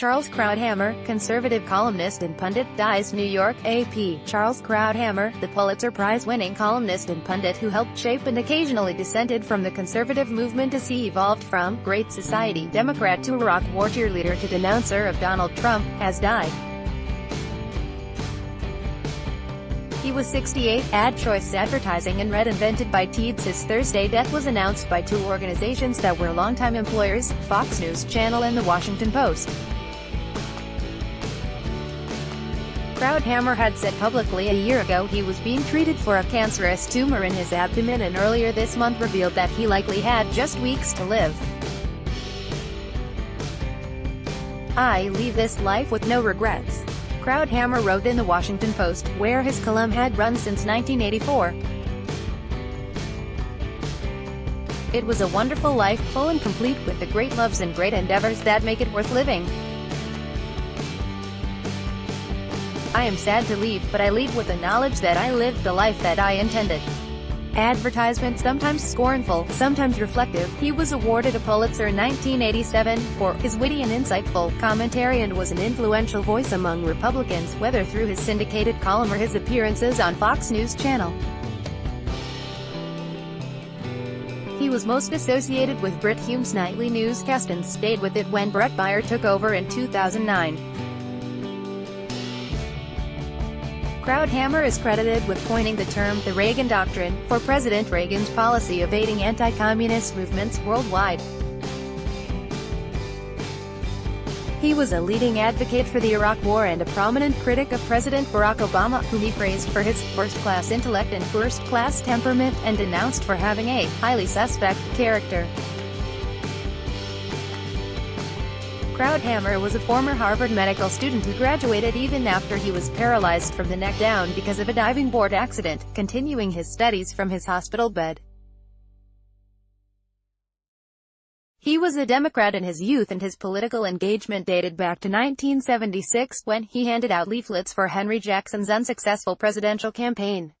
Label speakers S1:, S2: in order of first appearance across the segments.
S1: Charles Krauthammer, conservative columnist and pundit, dies New York, AP. Charles Krauthammer, the Pulitzer Prize-winning columnist and pundit who helped shape and occasionally dissented from the conservative movement as he evolved from Great Society Democrat to Iraq war cheerleader to denouncer of Donald Trump, has died. He was 68. Ad Choice Advertising and Red invented by Teads. His Thursday death was announced by two organizations that were longtime employers, Fox News Channel and The Washington Post. Krauthammer had said publicly a year ago he was being treated for a cancerous tumor in his abdomen and earlier this month revealed that he likely had just weeks to live. I leave this life with no regrets. Krauthammer wrote in the Washington Post, where his column had run since 1984. It was a wonderful life, full and complete with the great loves and great endeavors that make it worth living. I am sad to leave, but I leave with the knowledge that I lived the life that I intended advertisement sometimes scornful, sometimes reflective, he was awarded a Pulitzer in 1987 for his witty and insightful commentary and was an influential voice among Republicans, whether through his syndicated column or his appearances on Fox News Channel. He was most associated with Brit Hume's nightly newscast and stayed with it when Bret Baier took over in 2009. Krauthammer is credited with coining the term, the Reagan Doctrine, for President Reagan's policy of aiding anti-communist movements worldwide. He was a leading advocate for the Iraq War and a prominent critic of President Barack Obama, whom he praised for his first-class intellect and first-class temperament, and denounced for having a highly suspect character. Krauthammer was a former Harvard medical student who graduated even after he was paralyzed from the neck down because of a diving board accident, continuing his studies from his hospital bed. He was a Democrat in his youth and his political engagement dated back to 1976 when he handed out leaflets for Henry Jackson's unsuccessful presidential campaign.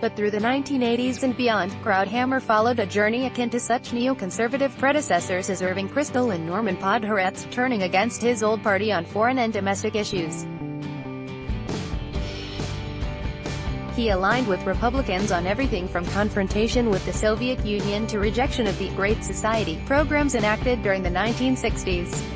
S1: But through the 1980s and beyond, Krauthammer followed a journey akin to such neoconservative predecessors as Irving Kristol and Norman Podhoretz, turning against his old party on foreign and domestic issues. He aligned with Republicans on everything from confrontation with the Soviet Union to rejection of the Great Society programs enacted during the 1960s.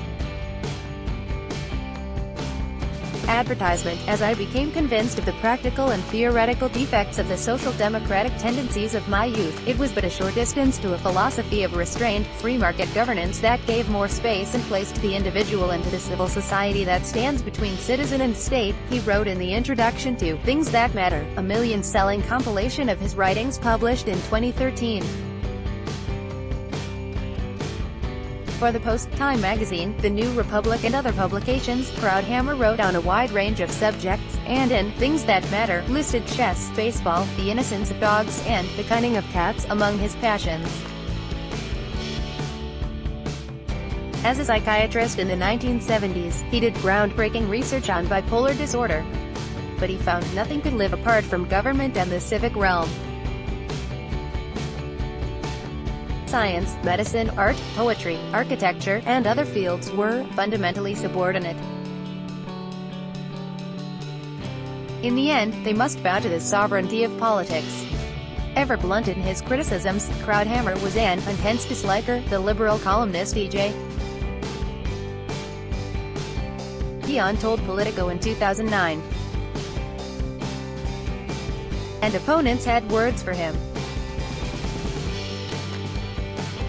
S1: Advertisement, as I became convinced of the practical and theoretical defects of the social democratic tendencies of my youth, it was but a short distance to a philosophy of restrained, free market governance that gave more space and place to the individual and to the civil society that stands between citizen and state, he wrote in the introduction to Things That Matter, a million-selling compilation of his writings published in 2013. For the Post, Time magazine, The New Republic and other publications, Krauthammer wrote on a wide range of subjects, and in Things That Matter, listed chess, baseball, the innocence of dogs, and the cunning of cats among his passions. As a psychiatrist in the 1970s, he did groundbreaking research on bipolar disorder. But he found nothing could live apart from government and the civic realm. Science, medicine, art, poetry, architecture, and other fields were fundamentally subordinate. In the end, they must bow to the sovereignty of politics. Ever blunt in his criticisms, Krauthammer was an intense disliker, the liberal columnist E.J. Dionne told Politico in 2009. And opponents had words for him.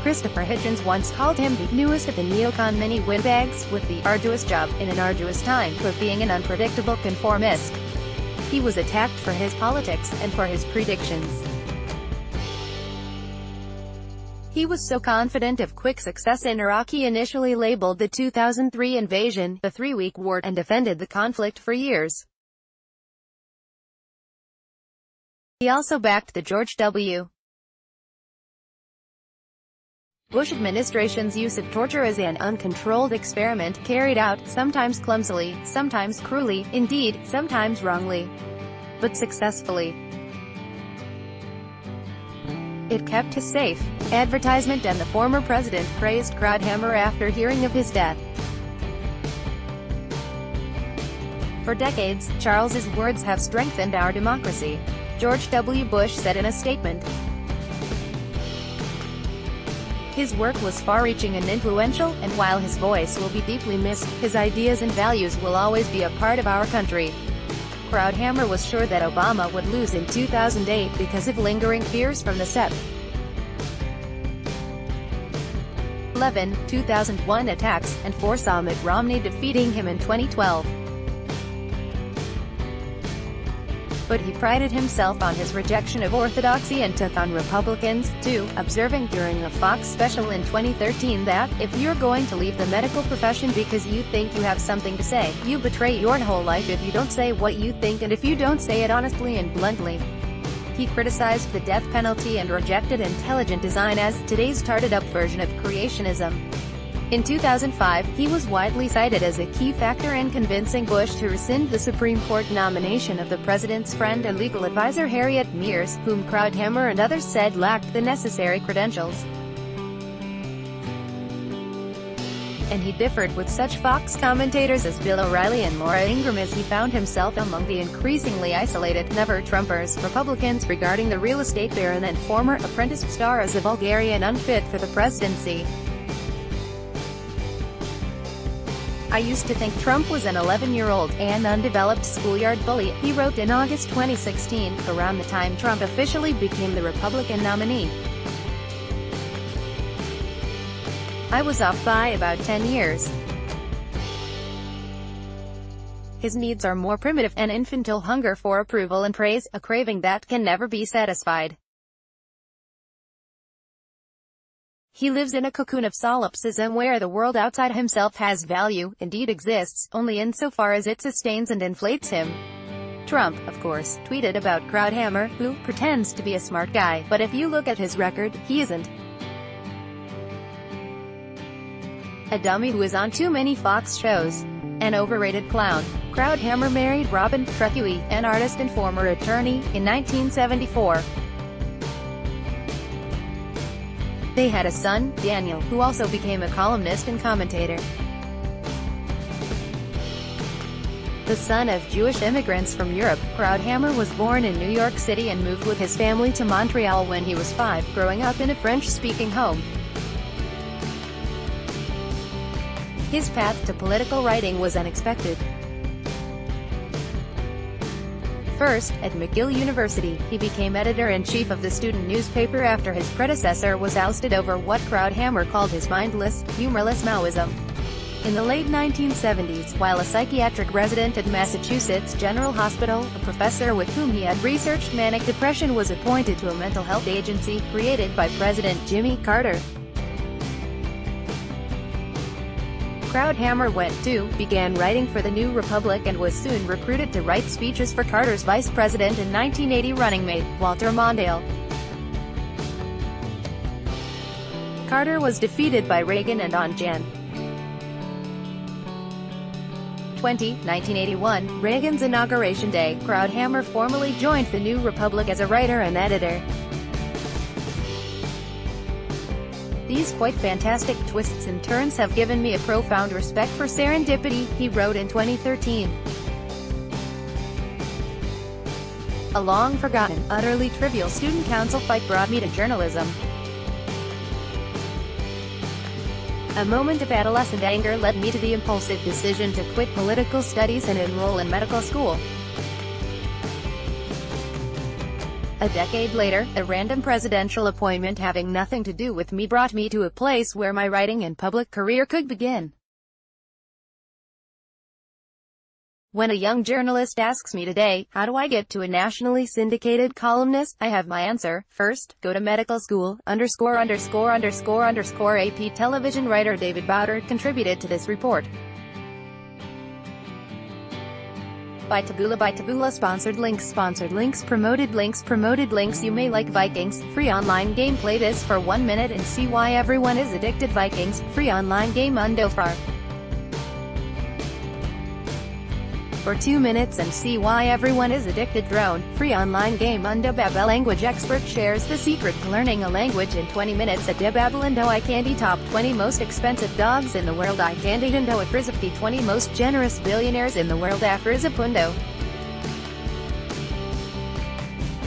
S1: Christopher Hitchens once called him the newest of the neocon mini windbags, with the arduous job, in an arduous time, of being an unpredictable conformist. He was attacked for his politics, and for his predictions. He was so confident of quick success in Iraq he initially labeled the 2003 invasion, the three-week war, and defended the conflict for years. He also backed the George W. Bush administration's use of torture as an uncontrolled experiment carried out, sometimes clumsily, sometimes cruelly, indeed, sometimes wrongly, but successfully. It kept his safe. Advertisement and the former president praised Krauthammer after hearing of his death. For decades, Charles's words have strengthened our democracy. George W. Bush said in a statement. His work was far-reaching and influential, and while his voice will be deeply missed, his ideas and values will always be a part of our country. Krauthammer was sure that Obama would lose in 2008 because of lingering fears from the SEP. 11, 2001 attacks, and foresaw Mitt Romney defeating him in 2012. But he prided himself on his rejection of orthodoxy and took on Republicans, too, observing during a Fox special in 2013 that, if you're going to leave the medical profession because you think you have something to say, you betray your whole life if you don't say what you think and if you don't say it honestly and bluntly. He criticized the death penalty and rejected intelligent design as today's tarted-up version of creationism. In 2005, he was widely cited as a key factor in convincing Bush to rescind the Supreme Court nomination of the president's friend and legal advisor Harriet Miers, whom Krauthammer and others said lacked the necessary credentials. and he differed with such Fox commentators as Bill O'Reilly and Laura Ingraham as he found himself among the increasingly isolated, never-Trumpers, Republicans regarding the real estate baron and former apprentice star as a vulgarian unfit for the presidency. I used to think Trump was an 11-year-old and undeveloped schoolyard bully, he wrote in August 2016, around the time Trump officially became the Republican nominee. I was off by about 10 years. His needs are more primitive, an infantile hunger for approval and praise, a craving that can never be satisfied. He lives in a cocoon of solipsism where the world outside himself has value, indeed exists, only insofar as it sustains and inflates him. Trump, of course, tweeted about Krauthammer, who pretends to be a smart guy, but if you look at his record, he isn't. A dummy who is on too many Fox shows. An overrated clown. Krauthammer married Robin Trethewey, an artist and former attorney, in 1974. They had a son, Daniel, who also became a columnist and commentator. The son of Jewish immigrants from Europe, Krauthammer was born in New York City and moved with his family to Montreal when he was five, growing up in a French-speaking home. His path to political writing was unexpected. First, at McGill University, he became editor-in-chief of the student newspaper after his predecessor was ousted over what Krauthammer called his mindless, humorless Maoism. In the late 1970s, while a psychiatric resident at Massachusetts General Hospital, a professor with whom he had researched manic depression was appointed to a mental health agency created by President Jimmy Carter. Krauthammer went to, began writing for the New Republic and was soon recruited to write speeches for Carter's vice president and 1980 running mate, Walter Mondale. Carter was defeated by Reagan and on Jan. 20, 1981, Reagan's inauguration day, Krauthammer formally joined the New Republic as a writer and editor. These quite fantastic twists and turns have given me a profound respect for serendipity, he wrote in 2013. A long-forgotten, utterly trivial student council fight brought me to journalism. A moment of adolescent anger led me to the impulsive decision to quit political studies and enroll in medical school. A decade later, a random presidential appointment having nothing to do with me brought me to a place where my writing and public career could begin. When a young journalist asks me today, how do I get to a nationally syndicated columnist, I have my answer. First, go to medical school, underscore underscore underscore underscore AP television writer David Bauder contributed to this report. By Taboola by Taboola Sponsored links Sponsored links Promoted links Promoted links. You may like Vikings, free online game Play this for one minute and see why everyone is addicted. Vikings, free online game Undofar for 2 minutes and see why everyone is addicted drone. Free online game Undabab language expert shares the secret to learning a language in 20 minutes at Debabalindo iCandy Top 20 Most Expensive Dogs in the World iCandy Indo at Rizapti 20 Most Generous Billionaires in the World Afrizapundo.